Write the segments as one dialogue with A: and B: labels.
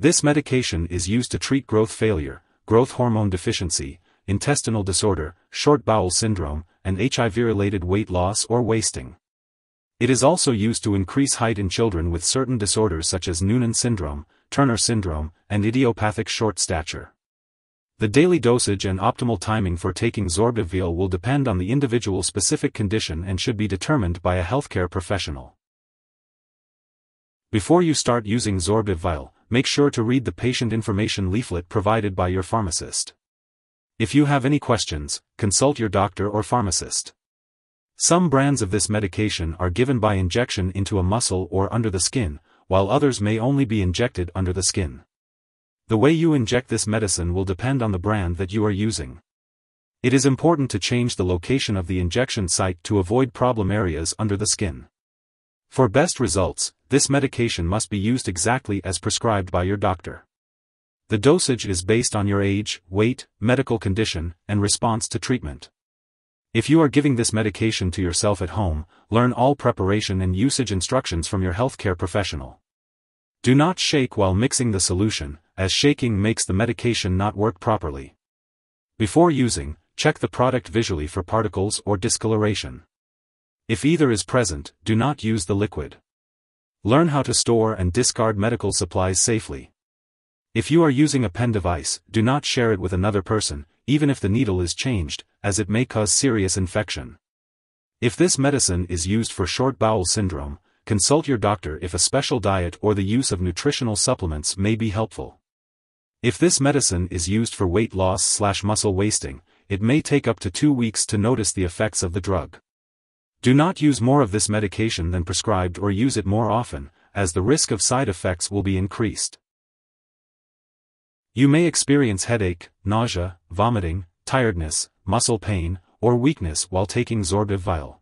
A: This medication is used to treat growth failure, growth hormone deficiency, intestinal disorder, short bowel syndrome, and HIV-related weight loss or wasting. It is also used to increase height in children with certain disorders such as Noonan syndrome, Turner syndrome, and idiopathic short stature. The daily dosage and optimal timing for taking Zorbtive Vial will depend on the individual specific condition and should be determined by a healthcare professional. Before you start using Zorbtive Vial, make sure to read the patient information leaflet provided by your pharmacist. If you have any questions, consult your doctor or pharmacist. Some brands of this medication are given by injection into a muscle or under the skin, while others may only be injected under the skin. The way you inject this medicine will depend on the brand that you are using. It is important to change the location of the injection site to avoid problem areas under the skin. For best results, this medication must be used exactly as prescribed by your doctor. The dosage is based on your age, weight, medical condition, and response to treatment. If you are giving this medication to yourself at home, learn all preparation and usage instructions from your healthcare professional. Do not shake while mixing the solution, as shaking makes the medication not work properly. Before using, check the product visually for particles or discoloration. If either is present, do not use the liquid. Learn how to store and discard medical supplies safely. If you are using a pen device, do not share it with another person, even if the needle is changed, as it may cause serious infection. If this medicine is used for short bowel syndrome, consult your doctor if a special diet or the use of nutritional supplements may be helpful. If this medicine is used for weight loss slash muscle wasting, it may take up to two weeks to notice the effects of the drug. Do not use more of this medication than prescribed or use it more often, as the risk of side effects will be increased. You may experience headache, nausea, vomiting, tiredness, muscle pain, or weakness while taking Zorbtive Vial.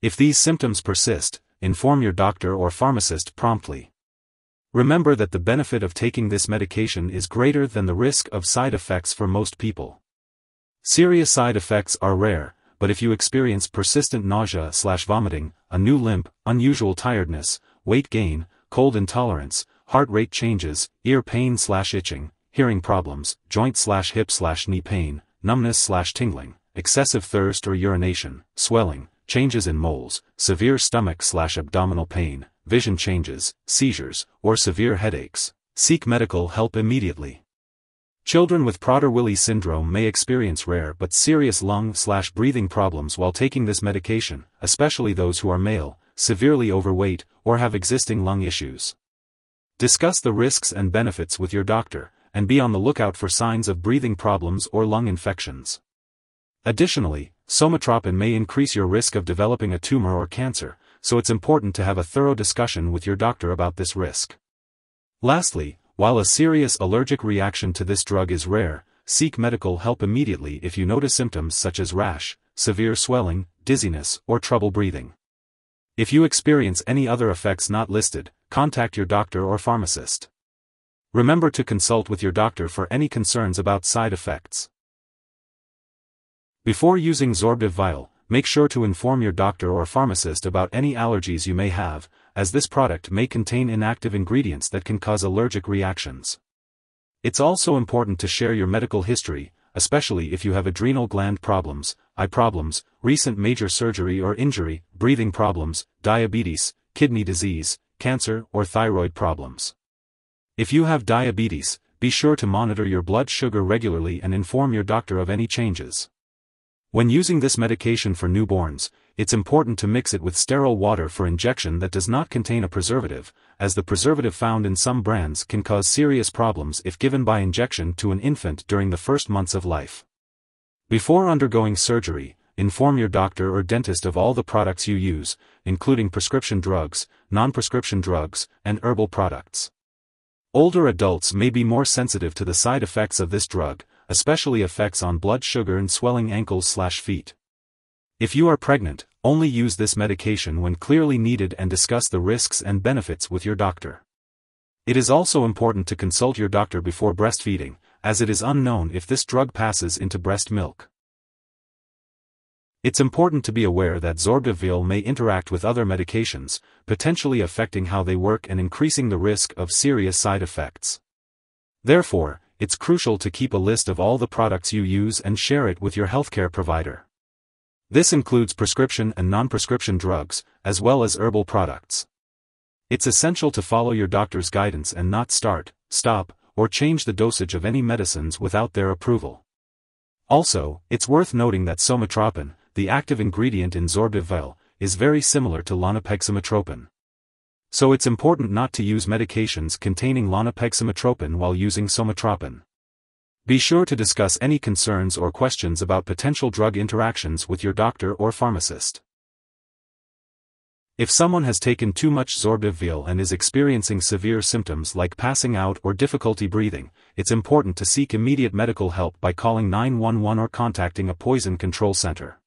A: If these symptoms persist, inform your doctor or pharmacist promptly. Remember that the benefit of taking this medication is greater than the risk of side effects for most people. Serious side effects are rare, but if you experience persistent nausea slash vomiting, a new limp, unusual tiredness, weight gain, cold intolerance, heart rate changes, ear pain slash itching, hearing problems, joint slash hip slash knee pain, numbness slash tingling, excessive thirst or urination, swelling, changes in moles, severe stomach slash abdominal pain, vision changes, seizures, or severe headaches, seek medical help immediately. Children with Prader-Willi syndrome may experience rare but serious lung-slash-breathing problems while taking this medication, especially those who are male, severely overweight, or have existing lung issues. Discuss the risks and benefits with your doctor, and be on the lookout for signs of breathing problems or lung infections. Additionally, somatropin may increase your risk of developing a tumor or cancer, so it's important to have a thorough discussion with your doctor about this risk. Lastly, while a serious allergic reaction to this drug is rare, seek medical help immediately if you notice symptoms such as rash, severe swelling, dizziness, or trouble breathing. If you experience any other effects not listed, contact your doctor or pharmacist. Remember to consult with your doctor for any concerns about side effects. Before using Zorbtive Vial, make sure to inform your doctor or pharmacist about any allergies you may have, as this product may contain inactive ingredients that can cause allergic reactions. It's also important to share your medical history, especially if you have adrenal gland problems, eye problems, recent major surgery or injury, breathing problems, diabetes, kidney disease, cancer, or thyroid problems. If you have diabetes, be sure to monitor your blood sugar regularly and inform your doctor of any changes. When using this medication for newborns, it's important to mix it with sterile water for injection that does not contain a preservative, as the preservative found in some brands can cause serious problems if given by injection to an infant during the first months of life. Before undergoing surgery, inform your doctor or dentist of all the products you use, including prescription drugs, non-prescription drugs, and herbal products. Older adults may be more sensitive to the side effects of this drug, especially effects on blood sugar and swelling ankles slash feet. If you are pregnant, only use this medication when clearly needed and discuss the risks and benefits with your doctor. It is also important to consult your doctor before breastfeeding, as it is unknown if this drug passes into breast milk. It's important to be aware that Zorbtive Vial may interact with other medications, potentially affecting how they work and increasing the risk of serious side effects. Therefore, it's crucial to keep a list of all the products you use and share it with your healthcare provider. This includes prescription and non-prescription drugs, as well as herbal products. It's essential to follow your doctor's guidance and not start, stop, or change the dosage of any medicines without their approval. Also, it's worth noting that somatropin, the active ingredient in Zorbtive Vial, is very similar to lonapegsomatropin. So it's important not to use medications containing lonapegsomatropin while using somatropin. Be sure to discuss any concerns or questions about potential drug interactions with your doctor or pharmacist. If someone has taken too much Zorbtive Vial and is experiencing severe symptoms like passing out or difficulty breathing, it's important to seek immediate medical help by calling 911 or contacting a poison control center.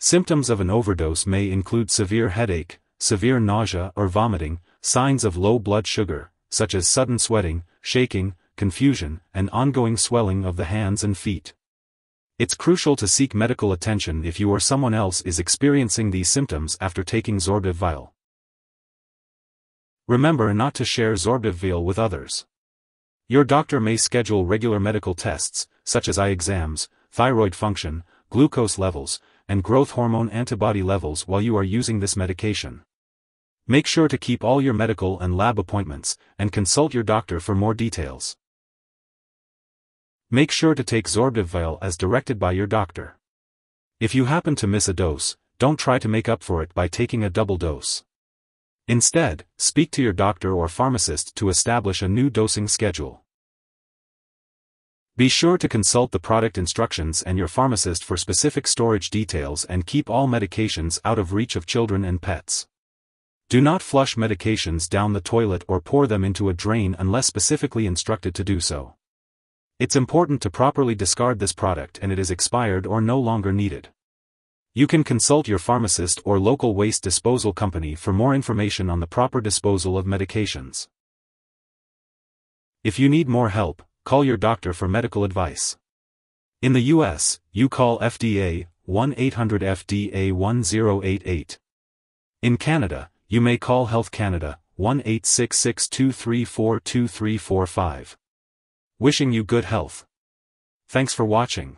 A: Symptoms of an overdose may include severe headache, severe nausea or vomiting, signs of low blood sugar, such as sudden sweating, shaking, confusion, and ongoing swelling of the hands and feet. It's crucial to seek medical attention if you or someone else is experiencing these symptoms after taking Zorbtive Vial. Remember not to share Zorbtive Vial with others. Your doctor may schedule regular medical tests, such as eye exams, thyroid function, glucose levels, and growth hormone antibody levels while you are using this medication. Make sure to keep all your medical and lab appointments, and consult your doctor for more details. Make sure to take Zorbtive Vial as directed by your doctor. If you happen to miss a dose, don't try to make up for it by taking a double dose. Instead, speak to your doctor or pharmacist to establish a new dosing schedule. Be sure to consult the product instructions and your pharmacist for specific storage details and keep all medications out of reach of children and pets. Do not flush medications down the toilet or pour them into a drain unless specifically instructed to do so. It's important to properly discard this product and it is expired or no longer needed. You can consult your pharmacist or local waste disposal company for more information on the proper disposal of medications. If you need more help, call your doctor for medical advice. In the US, you call FDA 1-800-FDA 1088. In Canada, you may call Health Canada, 1-866-234-2345. Wishing you good health. Thanks for watching.